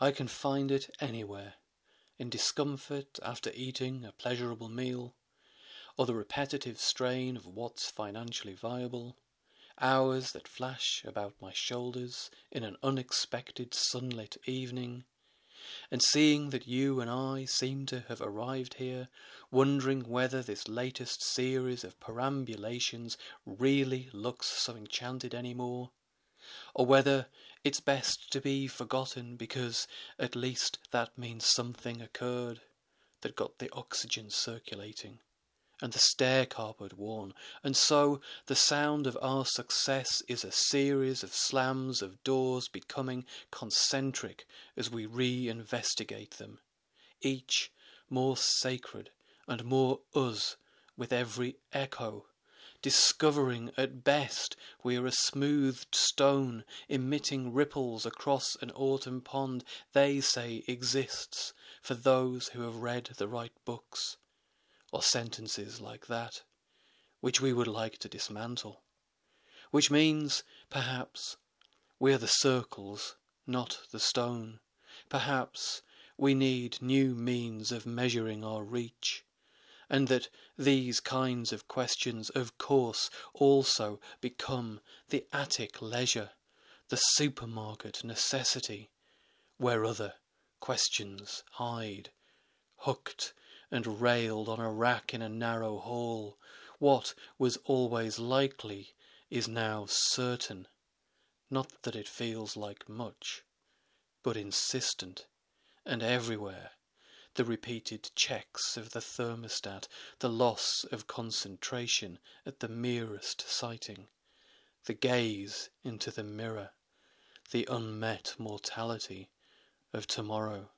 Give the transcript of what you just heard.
I can find it anywhere, in discomfort after eating a pleasurable meal, or the repetitive strain of what's financially viable, hours that flash about my shoulders in an unexpected sunlit evening, and seeing that you and I seem to have arrived here, wondering whether this latest series of perambulations really looks so enchanted any more, or whether it's best to be forgotten because at least that means something occurred that got the oxygen circulating and the stair carpet worn, and so the sound of our success is a series of slams of doors becoming concentric as we re-investigate them, each more sacred and more us with every echo, discovering at best we are a smoothed stone emitting ripples across an autumn pond they say exists for those who have read the right books or sentences like that, which we would like to dismantle. Which means, perhaps, we are the circles, not the stone. Perhaps we need new means of measuring our reach, and that these kinds of questions, of course, also become the attic leisure, the supermarket necessity, where other questions hide, hooked and railed on a rack in a narrow hall. What was always likely is now certain. Not that it feels like much, but insistent, and everywhere. The repeated checks of the thermostat, the loss of concentration at the merest sighting, the gaze into the mirror, the unmet mortality of tomorrow.